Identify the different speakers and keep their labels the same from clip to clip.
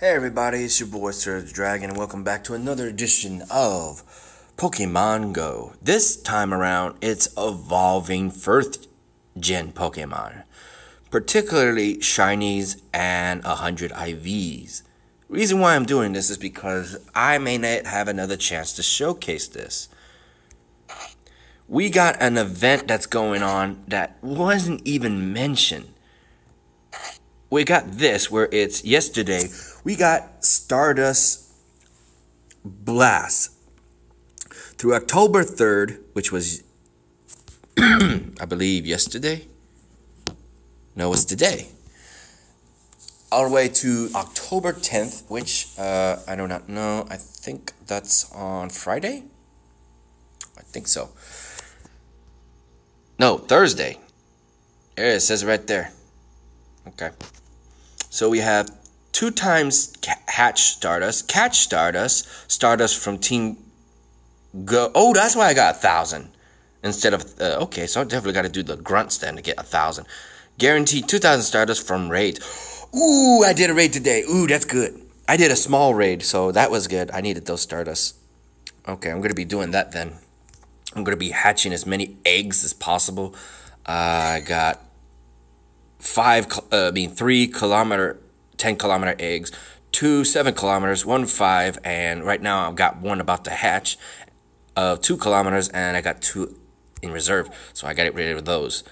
Speaker 1: Hey everybody, it's your boy SergDragon, and welcome back to another edition of Pokemon Go. This time around, it's evolving first gen Pokemon, particularly Shinies and 100 IVs. Reason why I'm doing this is because I may not have another chance to showcase this. We got an event that's going on that wasn't even mentioned we got this where it's yesterday we got stardust blast through october 3rd which was i believe yesterday? No it's today. All the way to october 10th which uh, i do not know. I think that's on friday? I think so. No thursday. There it says right there. Okay. So we have two times Hatch Stardust, Catch Stardust, Stardust from Team Go. Oh, that's why I got a thousand instead of uh, okay. So I definitely got to do the grunts then to get a thousand. Guaranteed two thousand Stardust from raid. Ooh, I did a raid today. Ooh, that's good. I did a small raid, so that was good. I needed those Stardust. Okay, I'm gonna be doing that then. I'm gonna be hatching as many eggs as possible. Uh, I got five, uh, I mean, three kilometer, 10 kilometer eggs, two seven kilometers, one five, and right now I've got one about to hatch of two kilometers, and I got two in reserve, so I got it rid of those.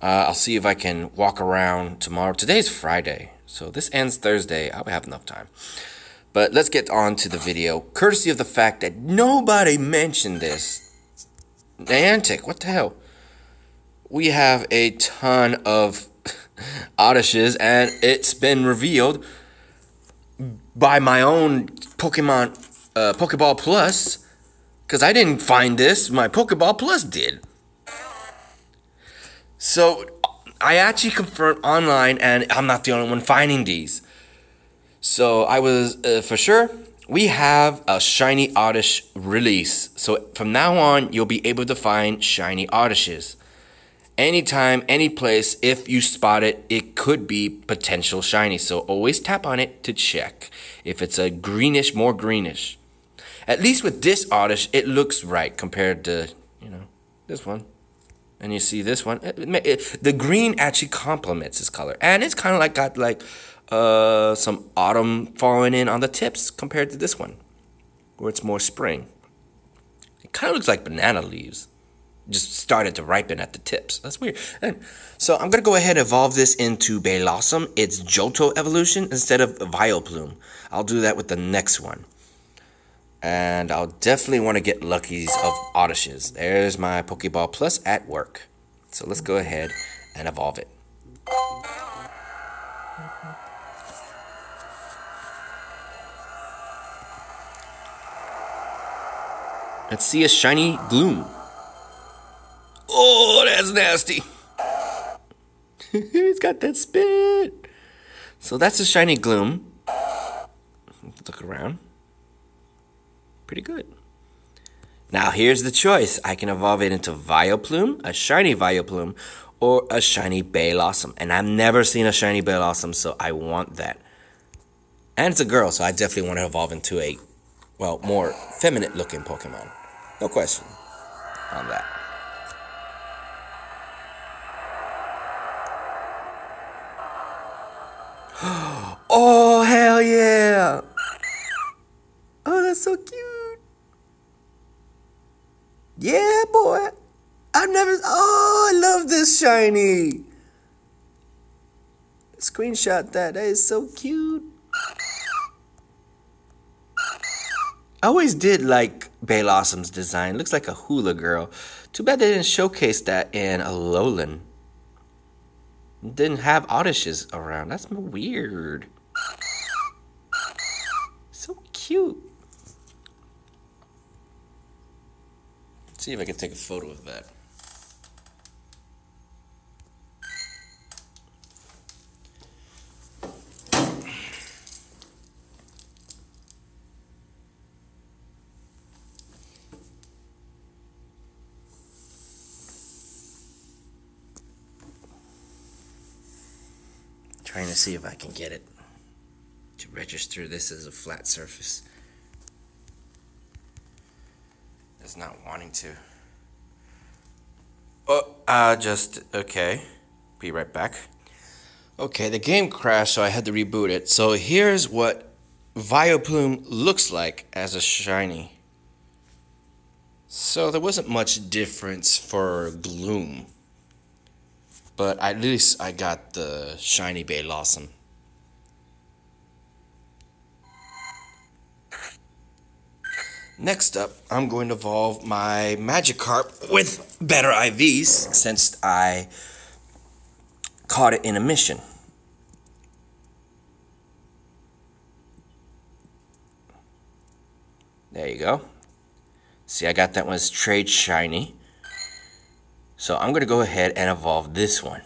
Speaker 1: Uh, I'll see if I can walk around tomorrow. Today's Friday, so this ends Thursday. I'll have enough time. But let's get on to the video, courtesy of the fact that nobody mentioned this. Niantic, what the hell? We have a ton of Oddishes, and it's been revealed by my own Pokemon uh, Pokeball Plus, because I didn't find this, my Pokeball Plus did. So I actually confirmed online, and I'm not the only one finding these. So I was uh, for sure. We have a shiny Oddish release. So from now on, you'll be able to find shiny Oddishes anytime, any place, if you spot it, it could be potential shiny. So always tap on it to check if it's a greenish, more greenish. At least with this oddish, it looks right compared to, you know, this one. And you see this one, it, it, the green actually complements this color. And it's kind of like got like uh, some autumn falling in on the tips compared to this one, where it's more spring. It kind of looks like banana leaves just started to ripen at the tips. That's weird. So I'm going to go ahead and evolve this into Bellossom. It's Johto evolution instead of Vileplume. I'll do that with the next one. And I'll definitely want to get Luckies of Oddishes. There's my Pokeball Plus at work. So let's go ahead and evolve it. Let's see a shiny Gloom. Oh, that's nasty. He's got that spit. So that's a shiny gloom. Look around. Pretty good. Now here's the choice. I can evolve it into Vileplume, a shiny Vileplume, or a shiny Bellossom. And I've never seen a shiny Bellossom, so I want that. And it's a girl, so I definitely want to evolve into a, well, more feminine looking Pokemon. No question on that. oh, hell yeah. Oh, that's so cute. Yeah, boy. I've never. Oh, I love shiny. Screenshot that. That is so cute. I always did like Bellossom's design. Looks like a hula girl. Too bad they didn't showcase that in Alolan didn't have Oddishes around. That's weird. So cute. Let's see if I can take a photo of that. See if I can get it. to register this as a flat surface. It's not wanting to. Oh, uh, just, okay. Be right back. Okay, the game crashed, so I had to reboot it. So here's what Vileplume looks like as a shiny. So there wasn't much difference for Gloom. But at least I got the shiny Bellossom. Next up, I'm going to evolve my Magikarp with better IVs since I caught it in a mission. There you go. See, I got that one as trade shiny. So I'm going to go ahead and evolve this one.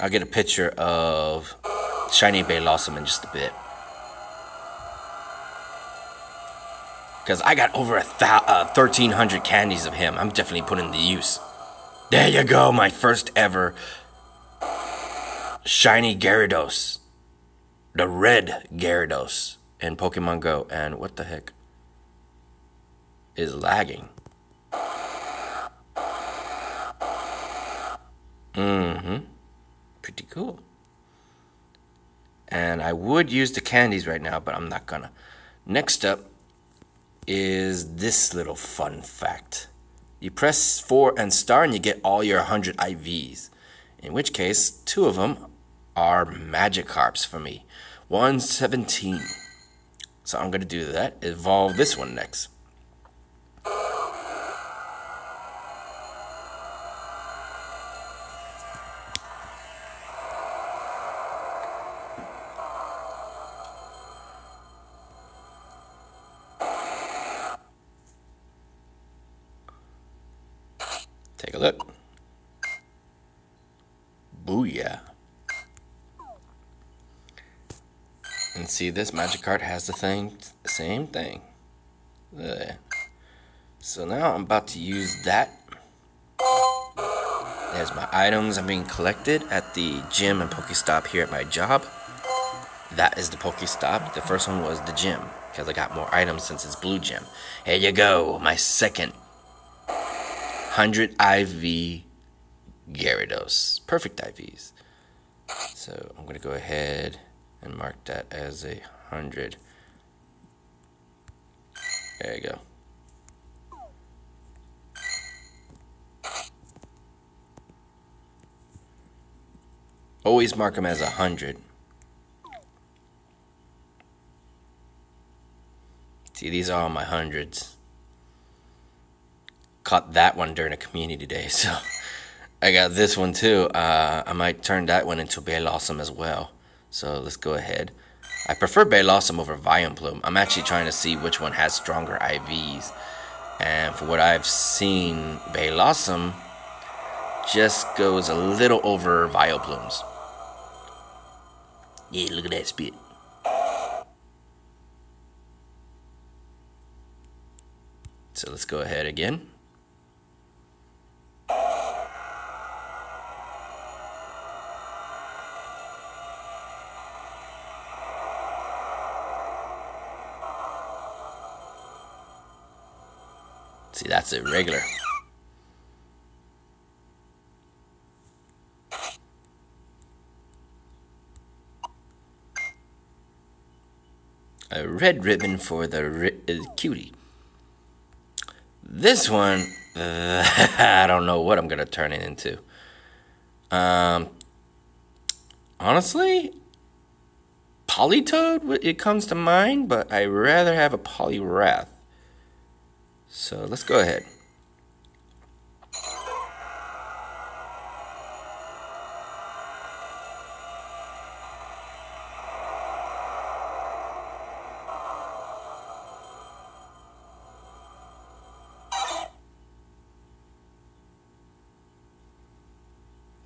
Speaker 1: I'll get a picture of shiny Bay Bellossom in just a bit. Because I got over a uh, 1,300 candies of him. I'm definitely putting the use. There you go, my first ever shiny Gyarados. The red Gyarados in Pokemon Go. And what the heck is lagging? Mm-hmm. Pretty cool. And I would use the candies right now, but I'm not gonna. Next up, is this little fun fact. You press 4 and star and you get all your 100 IVs. In which case, two of them are Magikarps for me. 117. So I'm to do that. Evolve this one next. Take a look. Booyah. And see, this Magikarp has the thing, same thing. So now I'm about to use that. There's my items I'm being collected at the gym and Pokestop here at my job. That is the Pokestop. The first one was the gym because I got more items since it's blue gym. Here you go, my second 100 IV Gyarados. Perfect IVs. So I'm going to go ahead and mark that as a 100. There you go. Always mark them as a 100. See, these are all my hundreds caught that one during a community day, so I got this one too. Uh, I might turn that one into Bellossom as well. So let's go ahead. I prefer Bellossom over Vileplume. I'm actually trying to see which one has stronger IVs. And for what I've seen, Bellossom just goes a little over Vileplume's. Yeah, look at that spit. So let's go ahead again. That's a regular. A red ribbon for the ri uh, cutie. This one, uh, I don't know what I'm gonna turn it into. Um, honestly, Politoed, it comes to mind, but I rather have a Poliwrath. So let's go ahead.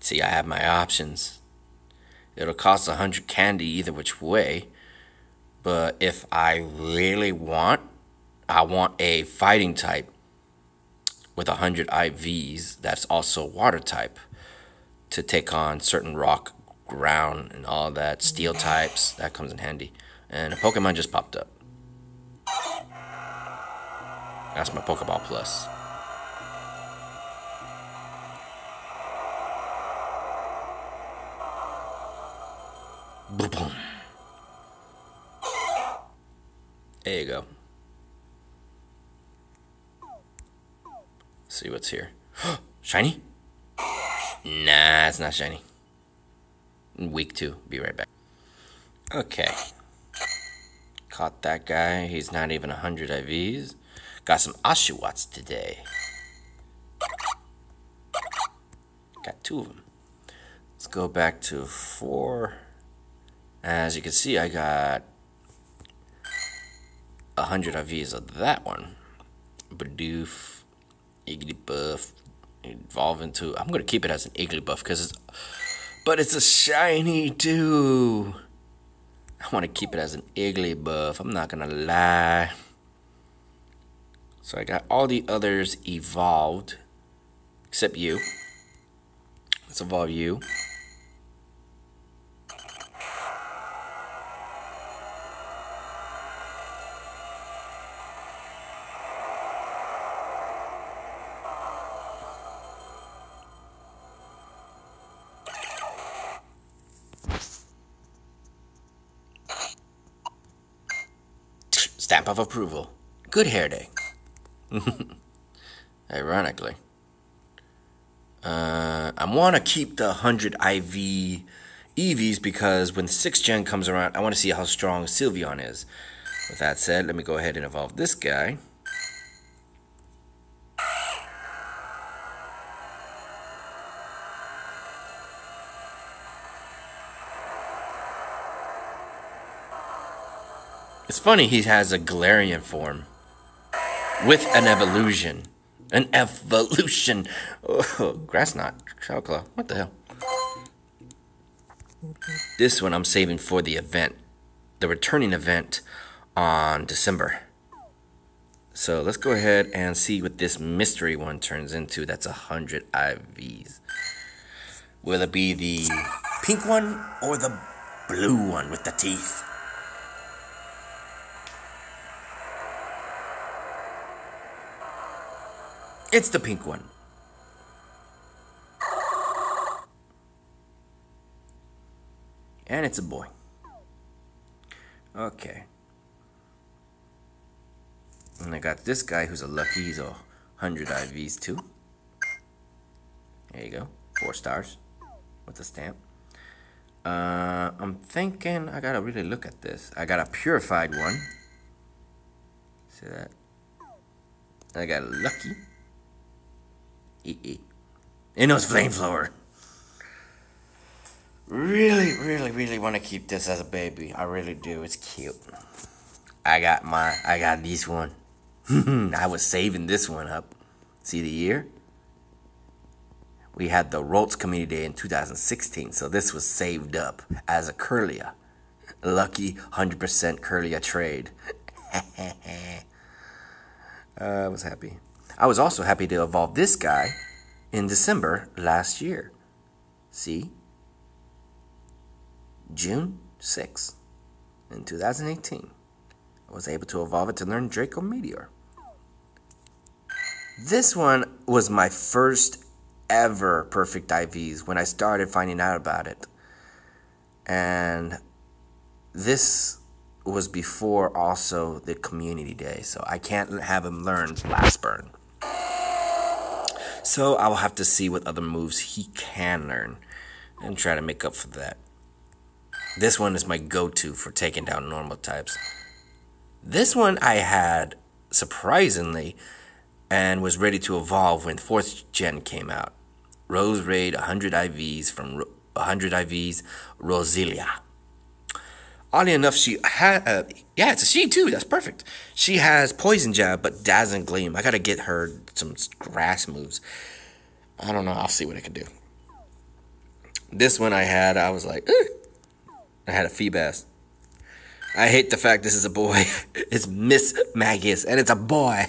Speaker 1: See, I have my options. It'll cost a 100 candy either which way. But if I really want I want a fighting type with 100 IVs that's also water type to take on certain rock ground and all that. Steel types, that comes in handy. And a Pokemon just popped up. That's my Pokeball Plus. Boom. There you go. see what's here. shiny? Nah, it's not shiny. Week two. Be right back. Okay. Caught that guy. He's not even 100 IVs. Got some Oshawotts today. Got two of them. Let's go back to four. As you can see, I got 100 IVs of that one. Bidoof, Igglybuff, evolve into. I'm gonna keep it as an Igglybuff because it's. But it's a shiny too. I want to keep it as an Igglybuff. I'm not gonna lie. So I got all the others evolved, except you. Let's evolve you. Of approval. Good hair day. Ironically. Uh, I want to keep the 100 IV EVs because when 6th gen comes around, I want to see how strong Sylveon is. With that said, let me go ahead and evolve this guy. It's funny he has a Galarian form with an evolution. An evolution. Oh, grass knot. Shellclaw. What the hell? This one I'm saving for the event. The returning event on December. So let's go ahead and see what this mystery one turns into. That's a hundred IVs. Will it be the pink one or the blue one with the teeth? It's the pink one. And it's a boy. Okay. And I got this guy who's a lucky. He's a 100 IVs too. There you go. Four stars with the stamp. Uh, I'm thinking I gotta really look at this. I got a purified one. See that? I got a lucky. It knows flamethrower. Really, really, really want to keep this as a baby. I really do. It's cute. I got my, I got this one. I was saving this one up. See the year? We had the Ralts Community Day in 2016, so this was saved up as a Kirlia. Lucky 100% Kirlia trade. I was happy. I was also happy to evolve this guy in December last year. See? June 6th in 2018. I was able to evolve it to learn Draco Meteor. This one was my first ever perfect IVs when I started finding out about it. And this was before also the community day, so I can't have him learn Blast Burn. So I will have to see what other moves he can learn and try to make up for that. This one is my go-to for taking down normal types. This one I had surprisingly and was ready to evolve when 4th gen came out. Roserade 100 IVs from 100 IVs Roselia. Oddly enough, she had, uh, yeah, it's a she too. That's perfect. She has Poison Jab, but Dazzling Gleam. I gotta get her some grass moves. I don't know. I'll see what I can do. This one I had, I was like, eh. I had a Feebas. I hate the fact this is a boy. it's Miss Magus, and it's a boy.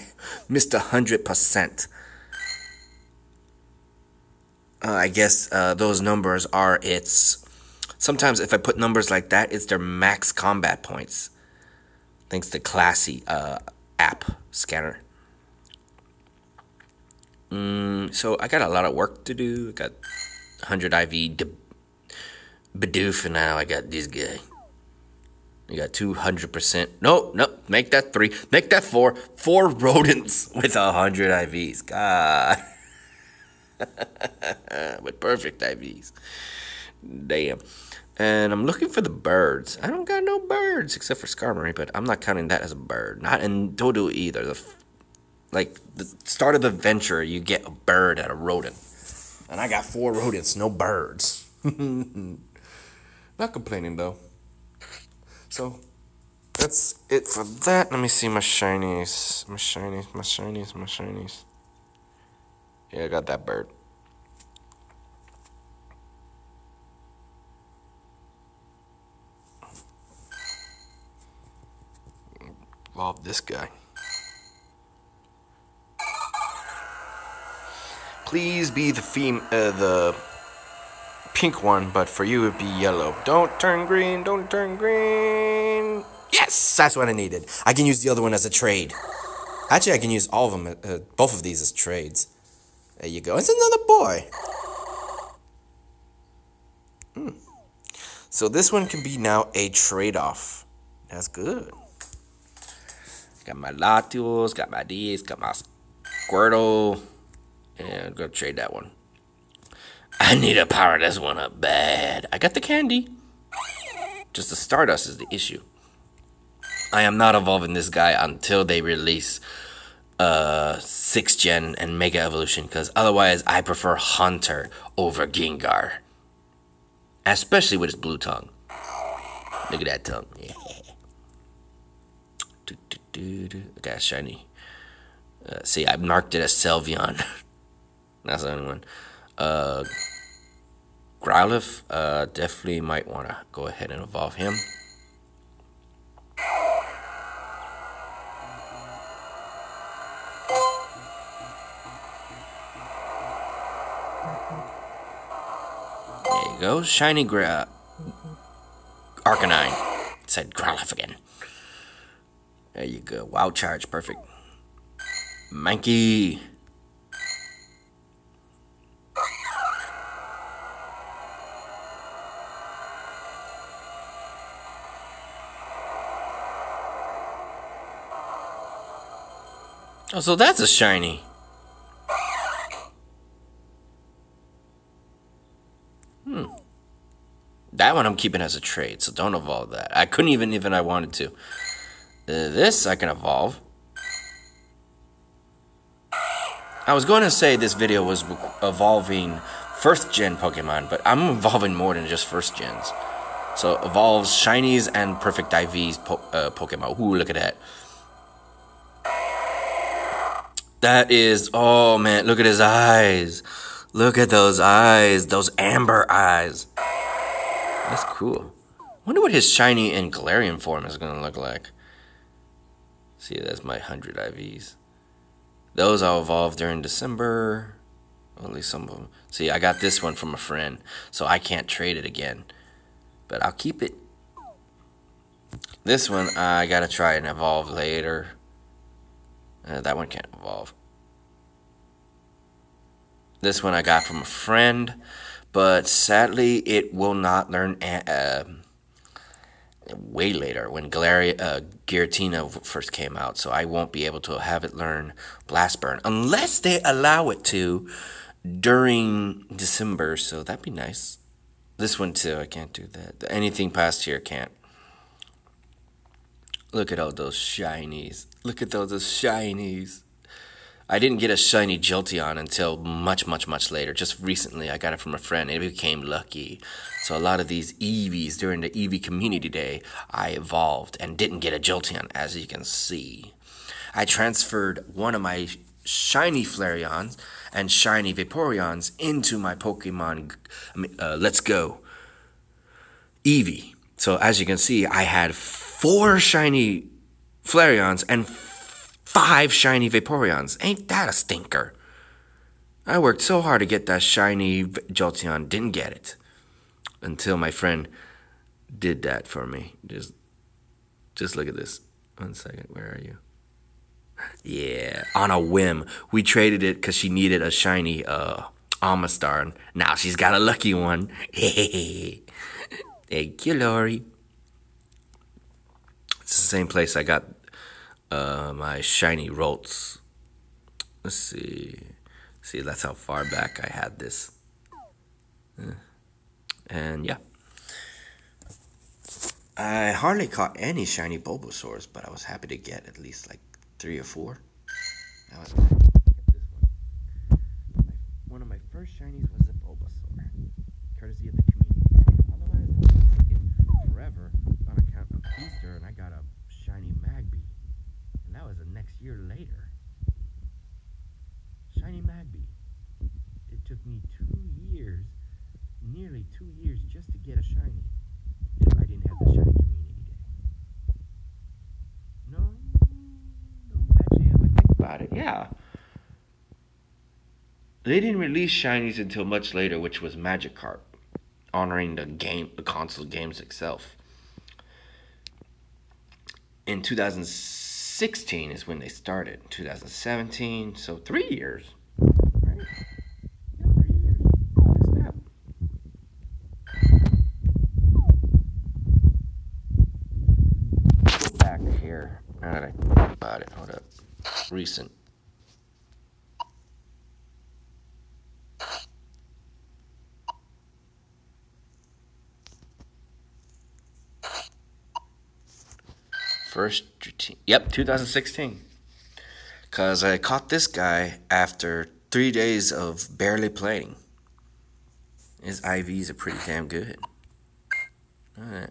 Speaker 1: Mr. 100%. Uh, I guess uh, those numbers are its Sometimes if I put numbers like that, it's their max combat points. Thanks to Calcy uh, app scanner. Mm, so I got a lot of work to do. I got 100 IV Bidoof, and now I got this guy. You got 200%. No, no, make that three. Make that four. Four rodents with 100 IVs. God. with perfect IVs. Damn. And I'm looking for the birds. I don't got no birds except for Skarmory, but I'm not counting that as a bird. Not in Doduo either. The, like, the start of the venture, you get a bird and a rodent. And I got four rodents, no birds. not complaining though. So, that's it for that. Let me see my shinies. My shinies, my shinies, my shinies. Yeah, I got that bird. Evolve this guy. Please be the fem uh, the pink one, but for you it'd be yellow. Don't turn green, don't turn green. Yes, that's what I needed. I can use the other one as a trade. Actually, I can use all of them, uh, both of these as trades. There you go. It's another boy. Hmm. So this one can be now a trade-off. That's good. Got my Latios, got my Ds, got my Squirtle. And I'm gonna trade that one. I need to power this one up bad. I got the candy. Just the Stardust is the issue. I am not evolving this guy until they release uh 6 gen and Mega Evolution because otherwise I prefer Haunter over Gengar. Especially with his blue tongue. Look at that tongue. Yeah. Dude, that's shiny. Uh, see, I marked it as Sylveon. That's the only one. Uh, Growlithe, uh, definitely might want to go ahead and evolve him. There you go. Shiny Gra... Arcanine. Said Growlithe again. There you go. Wow charge. Perfect. Mankey. Oh, so that's a shiny. Hmm. That one I'm keeping as a trade, so don't evolve that. I couldn't even even I wanted to. This I can evolve. I was going to say this video was evolving first gen Pokemon, but I'm evolving more than just first gens. So evolves shinies and perfect IVs po uh, Pokemon. Ooh, look at that. That is, oh man, look at his eyes. Look at those eyes, those amber eyes. That's cool. Wonder what his shiny and Galarian form is gonna look like. See, that's my 100 IVs. Those I'll evolve during December. Well, at least some of them. See, I got this one from a friend, so I can't trade it again. But I'll keep it. This one, I gotta try and evolve later. Uh, that one can't evolve. This one I got from a friend, but sadly it will not learn uh, way later when Galaria, uh, Giratina first came out, so I won't be able to have it learn Blast Burn unless they allow it to during December. So that'd be nice. This one too, I can't do that. Anything past here can't. Look at all those shinies. Look at all those shinies. I didn't get a shiny Jolteon until much, much, much later. Just recently, I got it from a friend. It became lucky. So a lot of these Eevees during the Eevee Community Day, I evolved and didn't get a Jolteon, as you can see. I transferred one of my shiny Flareons and shiny Vaporeons into my Pokemon uh, Let's Go Eevee. So as you can see, I had four shiny Flareons and five shiny Vaporeons. Ain't that a stinker? I worked so hard to get that shiny Jolteon, didn't get it. until my friend did that for me. Just just look at this. One second, where are you? Yeah, on a whim. We traded it because she needed a shiny uh Omastar, and now she's got a lucky one. Thank you, Lori. It's the same place I got uh, my shiny Ralts. Let's see. See, that's how far back I had this. And yeah. I hardly caught any shiny Bulbasaurs, but I was happy to get at least like three or four. That was one. One of my first shinies was a Bulbasaur, courtesy of the community. Otherwise, it was taking forever on account of Easter, and I got a shiny Magby, and that was the next year later. Shiny Magby. It took me two years, nearly two years, just to get a shiny. If I didn't have the shiny community day. No, no, actually, if I think about it, yeah. They didn't release shinies until much later, which was Magikarp, honoring the game, the console games itself. In 2016 is when they started. 2017, so three years. Back here. I about it, hold up. Recent. First, yep, 2016. Because I caught this guy after three days of barely playing. His IVs are pretty damn good. Alright.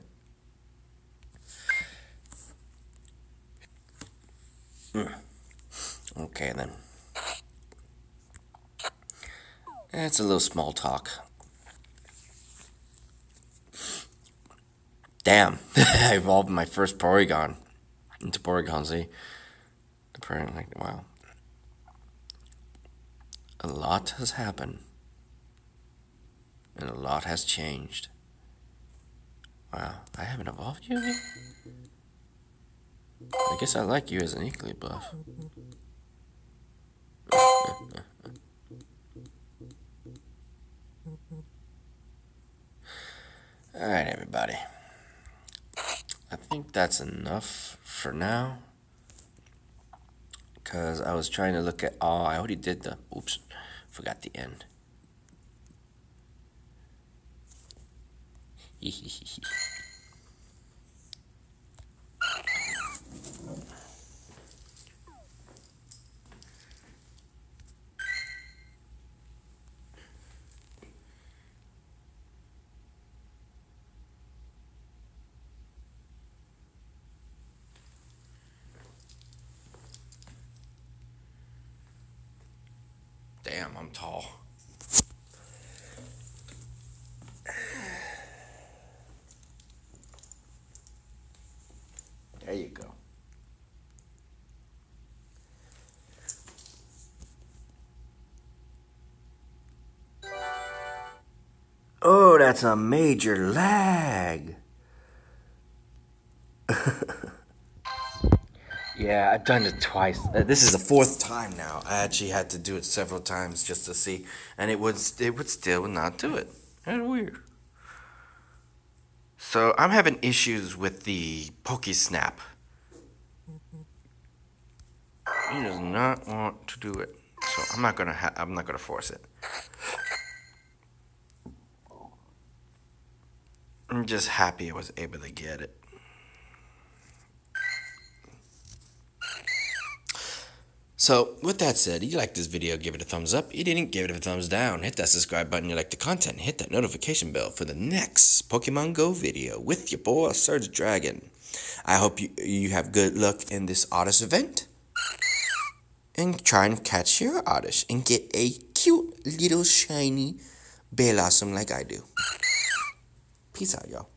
Speaker 1: Okay then. That's a little small talk. Damn, I evolved my first Porygon into Porygon Z. Apparently, wow. A lot has happened. And a lot has changed. Wow, I haven't evolved you yet? I guess I like you as an Igglybuff. Alright, everybody. I think that's enough for now. Because I was trying to look at. Oh, I already did the. Oops. Forgot the end. Damn, I'm tall. There you go. Oh, that's a major lag. Yeah, I've done it twice. Uh, this is the fourth time now. I actually had to do it several times just to see, and it would it would still not do it. Of weird. So I'm having issues with the Pokesnap. He does not want to do it, so I'm not gonna ha- I'm not gonna force it. I'm just happy I was able to get it. So, with that said, if you like this video, give it a thumbs up. If you didn't, give it a thumbs down. Hit that subscribe button if you like the content. Hit that notification bell for the next Pokemon Go video with your boy, SergDragon. I hope you, you have good luck in this Oddish event. And try and catch your Oddish and get a cute little shiny Bellossom like I do. Peace out, y'all.